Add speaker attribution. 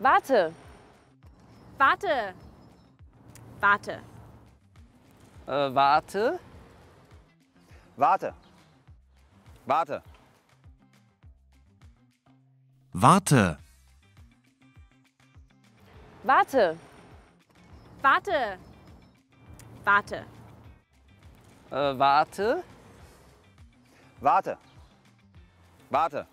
Speaker 1: Warte.
Speaker 2: Warte. Warte.
Speaker 3: Äh, warte.
Speaker 4: Warte. Warte.
Speaker 5: Warte.
Speaker 1: Warte.
Speaker 2: Warte. Warte.
Speaker 3: Äh, warte.
Speaker 4: Warte. Warte.